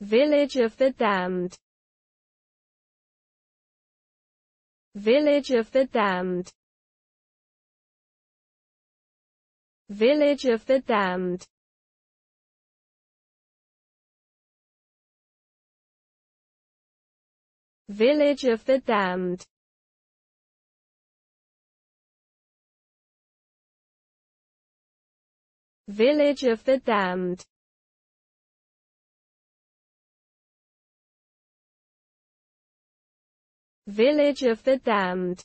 Village of the Damned. Village of the Damned. Village of the Damned. Village of the Damned. Village of the Damned Village of the Damned